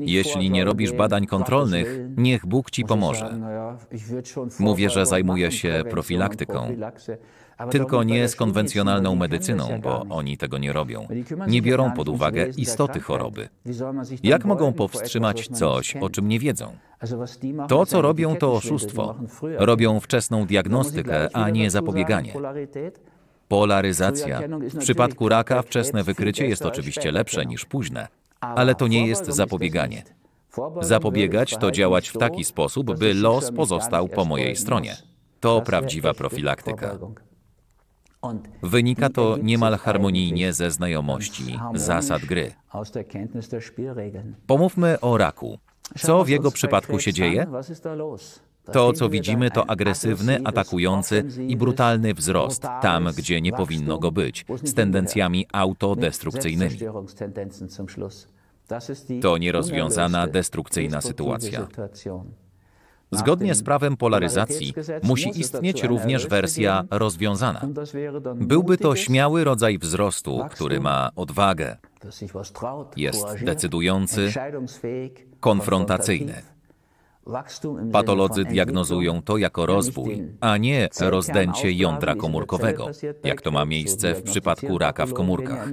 Jeśli nie robisz badań kontrolnych, niech Bóg ci pomoże. Mówię, że zajmuję się profilaktyką, tylko nie z konwencjonalną medycyną, bo oni tego nie robią. Nie biorą pod uwagę istoty choroby. Jak mogą powstrzymać coś, o czym nie wiedzą? To, co robią, to oszustwo. Robią wczesną diagnostykę, a nie zapobieganie. Polaryzacja. W przypadku raka wczesne wykrycie jest oczywiście lepsze niż późne, ale to nie jest zapobieganie. Zapobiegać to działać w taki sposób, by los pozostał po mojej stronie. To prawdziwa profilaktyka. Wynika to niemal harmonijnie ze znajomości zasad gry. Pomówmy o raku. Co w jego przypadku się dzieje? To, co widzimy, to agresywny, atakujący i brutalny wzrost tam, gdzie nie powinno go być, z tendencjami autodestrukcyjnymi. To nierozwiązana, destrukcyjna sytuacja. Zgodnie z prawem polaryzacji musi istnieć również wersja rozwiązana. Byłby to śmiały rodzaj wzrostu, który ma odwagę, jest decydujący, konfrontacyjny. Patolodzy diagnozują to jako rozwój, a nie rozdęcie jądra komórkowego, jak to ma miejsce w przypadku raka w komórkach.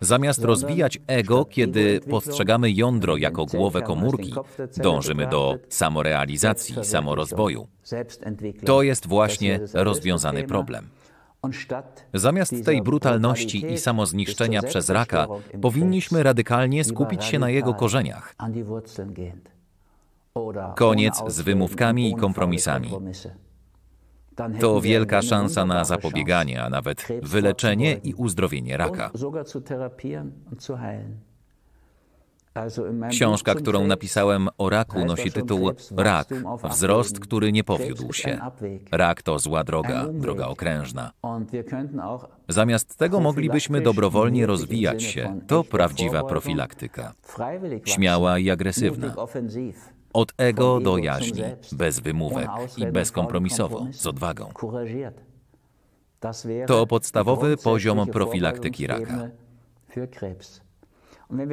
Zamiast rozwijać ego, kiedy postrzegamy jądro jako głowę komórki, dążymy do samorealizacji, samorozwoju. To jest właśnie rozwiązany problem. Zamiast tej brutalności i samozniszczenia przez raka, powinniśmy radykalnie skupić się na jego korzeniach. Koniec z wymówkami i kompromisami. To wielka szansa na zapobieganie, a nawet wyleczenie i uzdrowienie raka. Książka, którą napisałem o raku, nosi tytuł Rak wzrost, który nie powiódł się. Rak to zła droga, droga okrężna. Zamiast tego moglibyśmy dobrowolnie rozwijać się. To prawdziwa profilaktyka. Śmiała i agresywna. Od ego do jaźni, bez wymówek i bezkompromisowo, z odwagą. To podstawowy poziom profilaktyki raka.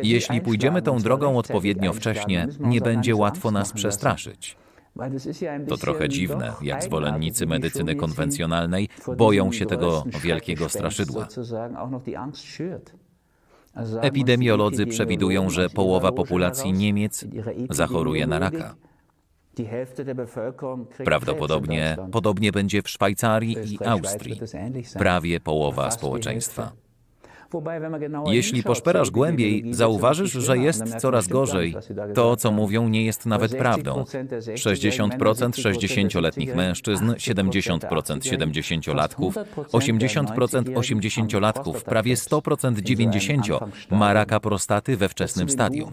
Jeśli pójdziemy tą drogą odpowiednio wcześnie, nie będzie łatwo nas przestraszyć. To trochę dziwne, jak zwolennicy medycyny konwencjonalnej boją się tego wielkiego straszydła. Epidemiolodzy przewidują, że połowa populacji Niemiec zachoruje na raka. Prawdopodobnie podobnie będzie w Szwajcarii i Austrii. Prawie połowa społeczeństwa. Jeśli poszperasz głębiej, zauważysz, że jest coraz gorzej. To, co mówią, nie jest nawet prawdą. 60% 60-letnich mężczyzn, 70% 70-latków, 80% 80-latków, prawie 100% 90 ma raka prostaty we wczesnym stadium.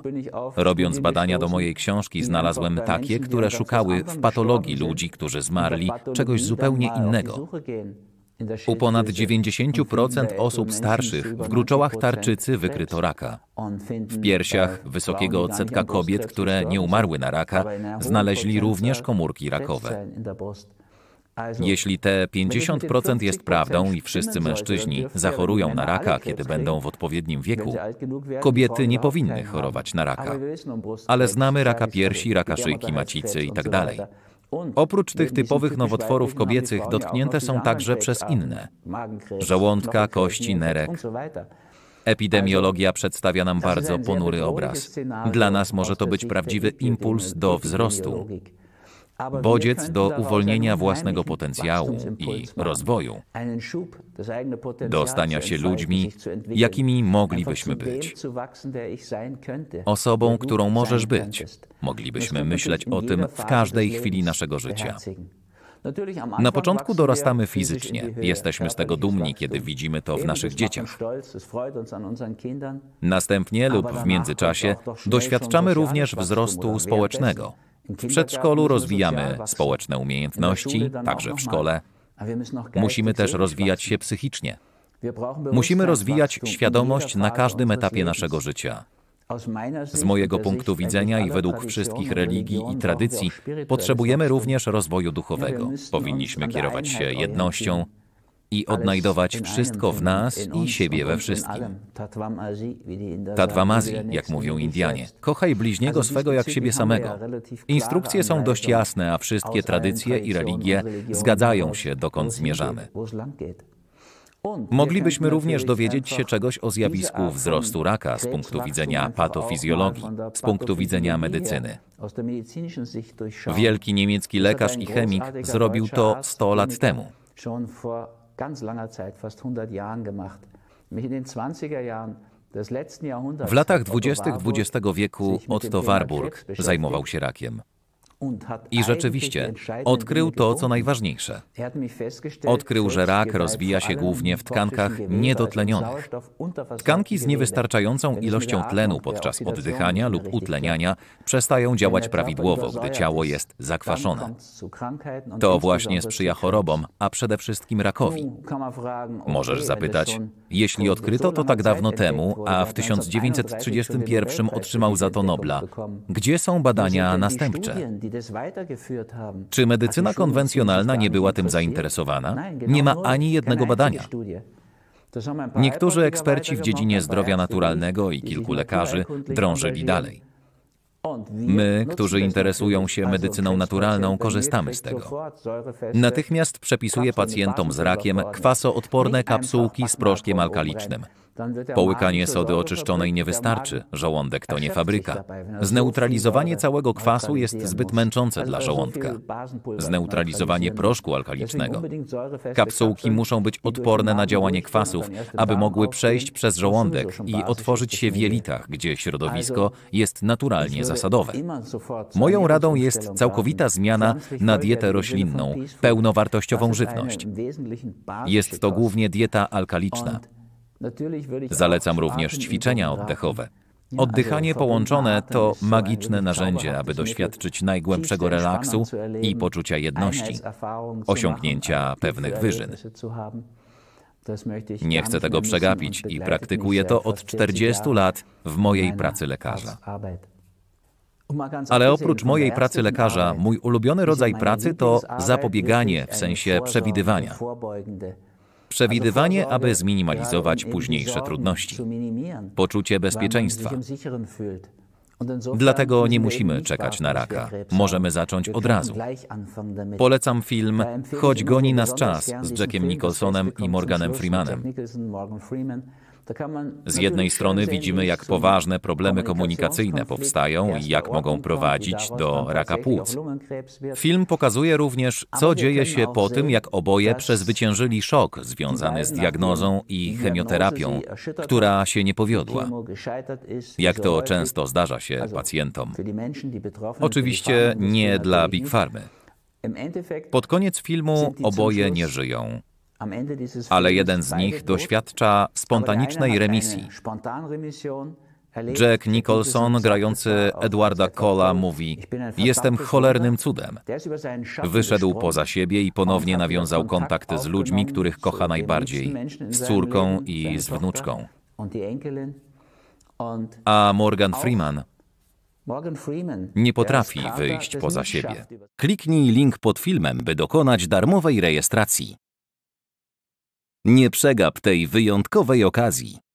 Robiąc badania do mojej książki, znalazłem takie, które szukały w patologii ludzi, którzy zmarli, czegoś zupełnie innego. U ponad 90% osób starszych w gruczołach tarczycy wykryto raka. W piersiach wysokiego odsetka kobiet, które nie umarły na raka, znaleźli również komórki rakowe. Jeśli te 50% jest prawdą i wszyscy mężczyźni zachorują na raka, kiedy będą w odpowiednim wieku, kobiety nie powinny chorować na raka. Ale znamy raka piersi, raka szyjki macicy itd. Oprócz tych typowych nowotworów kobiecych dotknięte są także przez inne żołądka, kości, nerek. Epidemiologia przedstawia nam bardzo ponury obraz. Dla nas może to być prawdziwy impuls do wzrostu bodziec do uwolnienia własnego potencjału i rozwoju, do stania się ludźmi, jakimi moglibyśmy być. Osobą, którą możesz być. Moglibyśmy myśleć o tym w każdej chwili naszego życia. Na początku dorastamy fizycznie. Jesteśmy z tego dumni, kiedy widzimy to w naszych dzieciach. Następnie lub w międzyczasie doświadczamy również wzrostu społecznego. W przedszkolu rozwijamy społeczne umiejętności, także w szkole. Musimy też rozwijać się psychicznie. Musimy rozwijać świadomość na każdym etapie naszego życia. Z mojego punktu widzenia i według wszystkich religii i tradycji potrzebujemy również rozwoju duchowego. Powinniśmy kierować się jednością, i odnajdować wszystko w nas i siebie we wszystkim. Tatwamasi, jak mówią Indianie. Kochaj bliźniego swego jak siebie samego. Instrukcje są dość jasne, a wszystkie tradycje i religie zgadzają się, dokąd zmierzamy. Moglibyśmy również dowiedzieć się czegoś o zjawisku wzrostu raka z punktu widzenia patofizjologii, z punktu widzenia medycyny. Wielki niemiecki lekarz i chemik zrobił to 100 lat temu. W latach 20. XX wieku Otto Warburg zajmował się rakiem. I rzeczywiście odkrył to, co najważniejsze. Odkrył, że rak rozwija się głównie w tkankach niedotlenionych. Tkanki z niewystarczającą ilością tlenu podczas oddychania lub utleniania przestają działać prawidłowo, gdy ciało jest zakwaszone. To właśnie sprzyja chorobom, a przede wszystkim rakowi. Możesz zapytać, jeśli odkryto to tak dawno temu, a w 1931 otrzymał za to Nobla, gdzie są badania następcze? Czy medycyna konwencjonalna nie była tym zainteresowana? Nie ma ani jednego badania. Niektórzy eksperci w dziedzinie zdrowia naturalnego i kilku lekarzy drążyli dalej. My, którzy interesują się medycyną naturalną, korzystamy z tego. Natychmiast przepisuję pacjentom z rakiem kwasoodporne kapsułki z proszkiem alkalicznym. Połykanie sody oczyszczonej nie wystarczy, żołądek to nie fabryka. Zneutralizowanie całego kwasu jest zbyt męczące dla żołądka. Zneutralizowanie proszku alkalicznego. Kapsułki muszą być odporne na działanie kwasów, aby mogły przejść przez żołądek i otworzyć się w jelitach, gdzie środowisko jest naturalnie zasadowe. Moją radą jest całkowita zmiana na dietę roślinną, pełnowartościową żywność. Jest to głównie dieta alkaliczna. Zalecam również ćwiczenia oddechowe. Oddychanie połączone to magiczne narzędzie, aby doświadczyć najgłębszego relaksu i poczucia jedności, osiągnięcia pewnych wyżyn. Nie chcę tego przegapić i praktykuję to od 40 lat w mojej pracy lekarza. Ale oprócz mojej pracy lekarza, mój ulubiony rodzaj pracy to zapobieganie w sensie przewidywania. Przewidywanie, aby zminimalizować późniejsze trudności. Poczucie bezpieczeństwa. Dlatego nie musimy czekać na raka. Możemy zacząć od razu. Polecam film Choć goni nas czas z Jackiem Nicholsonem i Morganem Freemanem. Z jednej strony widzimy, jak poważne problemy komunikacyjne powstają i jak mogą prowadzić do raka płuc. Film pokazuje również, co dzieje się po tym, jak oboje przezwyciężyli szok związany z diagnozą i chemioterapią, która się nie powiodła. Jak to często zdarza się pacjentom. Oczywiście nie dla Big Farmy. Pod koniec filmu oboje nie żyją ale jeden z nich doświadcza spontanicznej remisji. Jack Nicholson, grający Edwarda Cola, mówi: Jestem cholernym cudem. Wyszedł poza siebie i ponownie nawiązał kontakt z ludźmi, których kocha najbardziej z córką i z wnuczką. A Morgan Freeman nie potrafi wyjść poza siebie. Kliknij link pod filmem, by dokonać darmowej rejestracji. Nie przegap tej wyjątkowej okazji.